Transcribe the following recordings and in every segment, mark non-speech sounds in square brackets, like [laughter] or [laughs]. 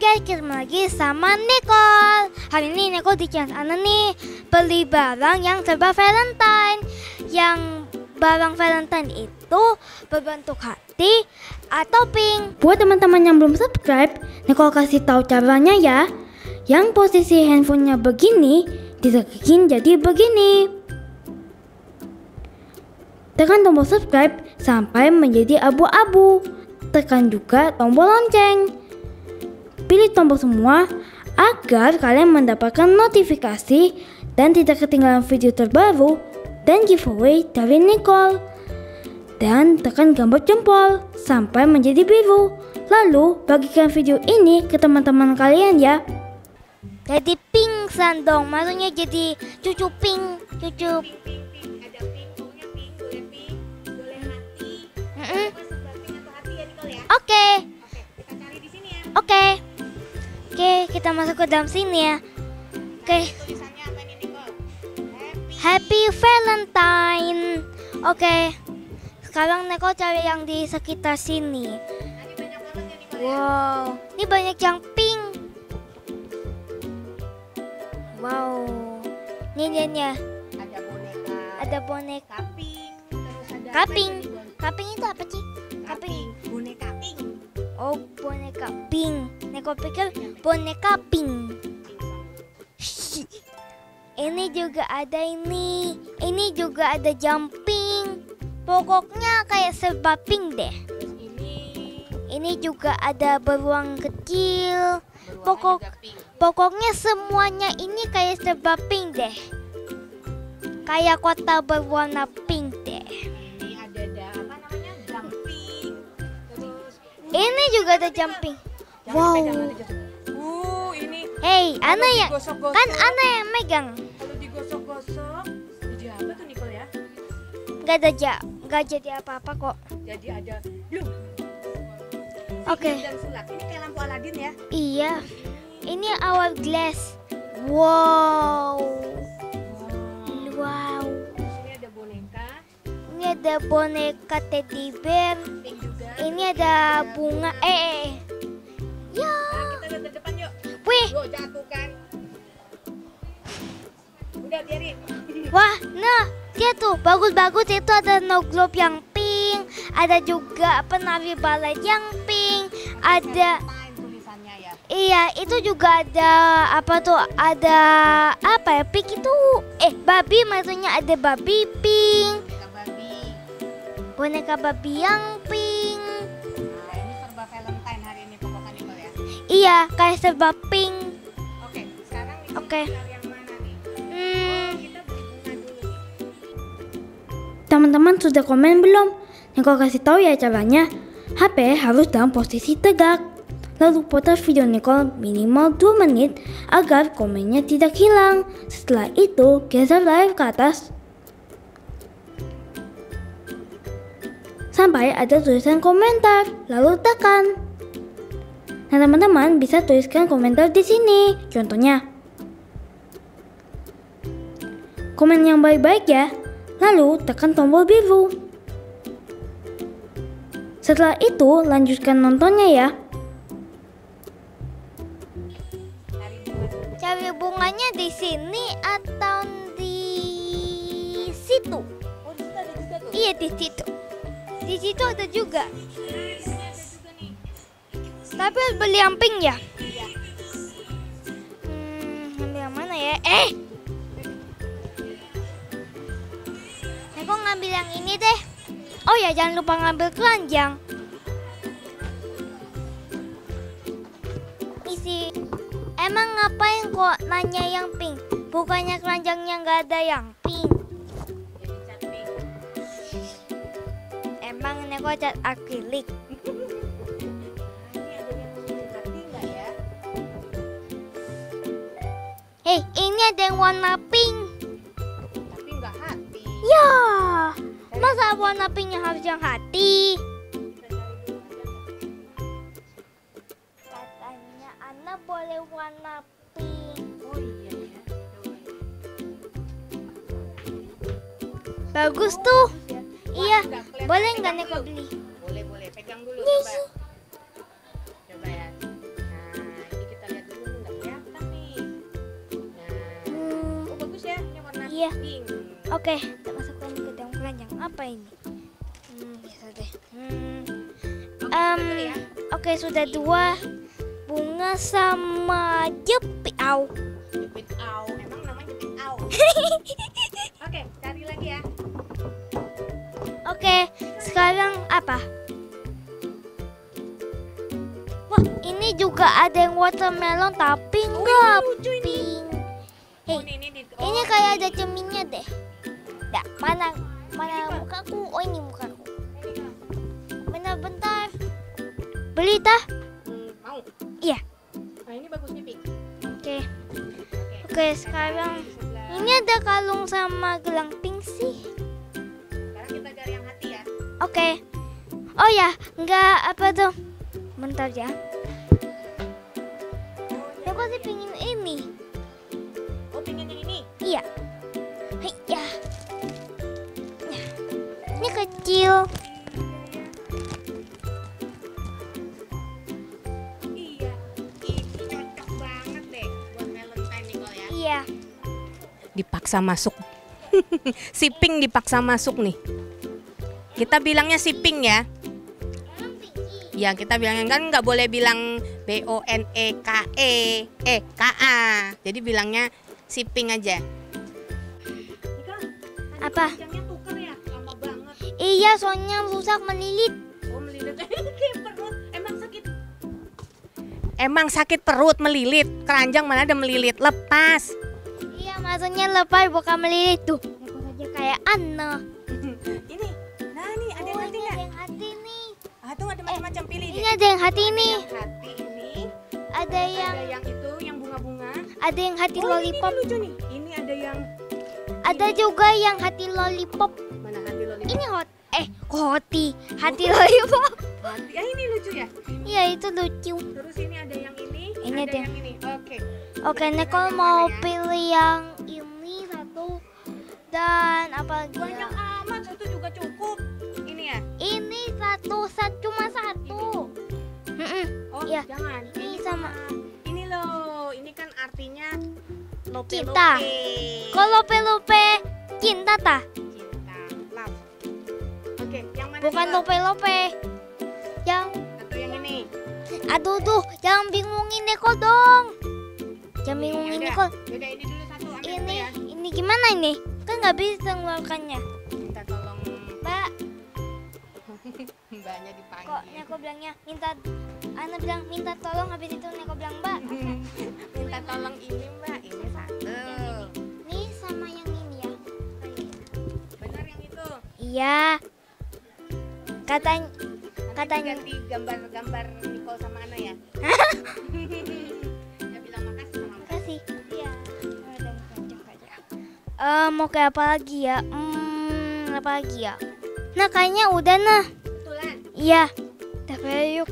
guys, ketemu lagi sama Nicole. Hari ini Nicole di channel Ana nih Beli barang yang serba Valentine. Yang barang Valentine itu berbentuk hati atau pink. Buat teman-teman yang belum subscribe Nicole kasih tahu caranya ya. Yang posisi handphonenya begini Disekikin jadi begini. Tekan tombol subscribe sampai menjadi abu-abu. Tekan juga tombol lonceng. Pilih tombol semua agar kalian mendapatkan notifikasi dan tidak ketinggalan video terbaru dan giveaway dari Nicole. Dan tekan gambar jempol sampai menjadi biru. Lalu bagikan video ini ke teman-teman kalian ya. Jadi pingsan dong, maksudnya jadi cucu pink, cucu ya Nicole ya? Oke, Oke, kita cari di sini ya. oke. Oke, kita masuk ke dalam sini ya. Oke, Nicole? Happy. Valentine. Oke. Sekarang Neko cari yang di sekitar sini. Ya ya. Wow, ini banyak yang pink. Wow. Ini dia nih, Ada boneka. ada boneka kaping, terus ada kaping. Kaping itu apa sih? Kaping, boneka pink. Oh, boneka pink. Neko pikir boneka pink. [laughs] Ini juga ada ini. Ini juga ada jumping. Pokoknya kayak serba pink deh. Ini juga ada beruang kecil. Pokok-. Pokoknya semuanya ini kayak serba pink deh. Kayak kota berwarna pink deh. Ini ada ada apa namanya? Jumping. Terus Ini juga ada jumping. Jangan Wow. pegang, nanti jatuh. Uh, ini Hey, Ana ya. Kan Ana yang megang. Kalau digosok-gosok, jadi apa tuh Nicole ya? Gak ada ja, gak jadi apa-apa kok. Jadi ada loh. Oke. sulap. Ini kayak lampu Aladin ya. Iya. Ini hourglass. Wow. Wow. Ini ada boneka, Ini ada boneka teddy bear. Ini ada bunga. Eh, eh. Ya. Nah, kita lihat ke depan yuk. Wih. Loh, jatuh kan. Udah biarin. Wah, nah, dia tuh bagus-bagus itu ada no globe yang pink, ada juga penari balet yang pink, ada ya. iya itu juga ada apa tuh ada apa ya pink itu eh babi maksudnya ada babi pink, Boneka babi. boneka babi yang pink, iya kayak serba pink. Oke, sekarang Oke. cari yang mana nih? Hmm, nih. teman-teman sudah komen belum? Nicole kasih tahu ya caranya. HP harus dalam posisi tegak. Lalu putar video Nicole minimal 2 menit agar komennya tidak hilang. Setelah itu, geser layar ke atas. Sampai ada tulisan komentar, lalu tekan. Nah, teman-teman bisa tuliskan komentar di sini. Contohnya, komen yang baik-baik ya. Lalu tekan tombol biru. Setelah itu, lanjutkan nontonnya ya. Cari bunganya di sini atau di situ? Oh, di situ ada juga tuh. Iya di situ. Di situ ada juga. Tapi harus beli yang pink ya. Iya. Hmm, ambil yang mana ya? Eh, aku ngambil yang ini deh. Oh ya, jangan lupa ngambil keranjang. Isi. Emang ngapain kok nanya yang pink? Bukannya keranjangnya nggak ada yang pink. Emang neko cat akrilik. Hei, ini ada yang warna pink. Tapi nggak hati. Ya, masa warna pinknya harus yang hati? Katanya Ana boleh warna pink. Oh iya ya. Bagus tuh. Bagus ya. Iya, kelihatan. boleh nggak Neko beli? Boleh boleh. Pegang dulu Yes. coba. Iya. Oke, kita masukkan ke dalam keranjang. Apa ini? Hmm, bisa deh. Hmm. Oke, Em, betul ya. Oke, sudah dua. Bunga sama jepi. Au. Jepit au. Emang namanya jepit au. [laughs] Oke, cari lagi ya. Oke, sekarang apa? Wah, ini juga ada yang watermelon tapi enggak lucu ini. Pink. Oh, Hei, ini, ini, oh, ini kayak ada cerminnya deh. Dah, mana mana mukaku? Oh, ini mukaku. Bentar-bentar. Beli tah? Hmm, mau. Iya. Nah, ini bagus nih, Pink. Oke. Oke. Oke, sekarang Di sebelah. ini ada kalung sama gelang pink sih. Sekarang kita cari yang hati ya. Oke. Oh ya, enggak apa tuh? Bentar ya. Oh, Aku sih pingin ini. Iya. Ya. Ya. Ini kecil. Iya. Ini cocok banget deh buat Valentine Nicole ya. Iya. Dipaksa masuk. [laughs] si Pink dipaksa masuk nih. Kita bilangnya si Pink ya. Ya kita bilangnya kan nggak boleh bilang B O N E K E eh K A. Jadi bilangnya si Pink aja. Apa? Ya, lama banget. Iya, soalnya rusak melilit. Oh melilit [laughs] perut. Emang sakit? Emang sakit perut melilit. Keranjang mana ada melilit? Lepas. Iya, maksudnya lepas bukan melilit tuh. Aku saja kayak Anna. [laughs] ini. Nah nih ada yang Oh, hati ini nggak? ada yang hati nih. Ah tuh ada macam-macam pilih Ini deh. ada yang hati nih. Yang hati ini. Ada yang Ada yang. Ada yang hati Oh, ini, lollipop. ini lucu nih. Ini ada yang Ada juga yang hati lollipop. mana hati lollipop? Ini hot eh hoti hati lollipop. Hati. Ah ini lucu ya. Iya, itu lucu. Terus ini ada yang ini. Ini ada ada yang ini. Oke. Oke, Nicole mau pilih yang ini satu dan apa lagi? ya? Banyak amat satu juga cukup. Ini ya. Ini satu, satu cuma satu. Mm-mm. Oh Iya. jangan. Ini sama. Ini loh. Ini kan artinya lope Cinta. Kalau lope-lope cinta tah? Cinta. Love. Oke. Yang mana? Bukan Nicole? lope-lope. Yang Atau yang ini. aduh tuh, jangan bingungin Nicole dong. Jangan Ini, bingungin. Nicole. Yaudah ini dulu satu. Ambil dulu Ini, ya. ini gimana ini? Kan nggak bisa ngeluarkannya. Minta tolong Mbak, [laughs] mbaknya kok dipanggil. Neko bilangnya minta Ana bilang minta tolong habis itu Neko bilang Mbak [laughs] Minta tolong ini mbak. Ini satu. ini sama yang ini ya Benar yang itu. iya katanya Katanya. ganti gambar-gambar Nicole sama Ana ya. [laughs] ya bilang makasih sama mbak. makasih iya Eh mau kayak apa lagi ya hmm apa lagi ya nah kayaknya udah nah Betulan. iya udah yuk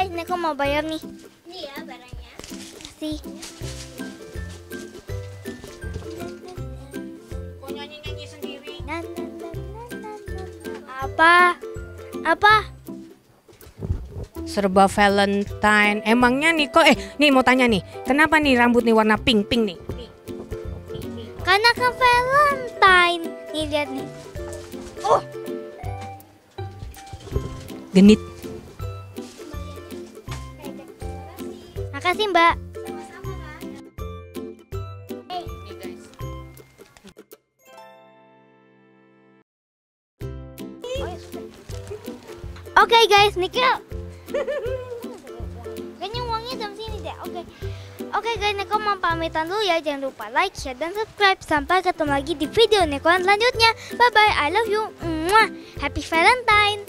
guys, Neko mau bayar nih Ini ya barangnya. Sih Kok nyanyi-nyanyi sendiri? Na, na, na, na, na, na, na. Apa? Apa? Serba Valentine. Emangnya Nicole, eh nih mau tanya nih. Kenapa nih rambut nih warna pink pink nih? Nih. Nih, nih. Karena kan Valentine Nih lihat nih Oh Genit. Makasih mbak guys. Oke guys, Nikel. Kayaknya uangnya dalam sini deh. Oke. Oke guys, Neko mau pamitan dulu ya. Jangan lupa like, share, dan subscribe. Sampai ketemu lagi di video Neko selanjutnya. Bye bye, I love you. Mwah. Happy Valentine.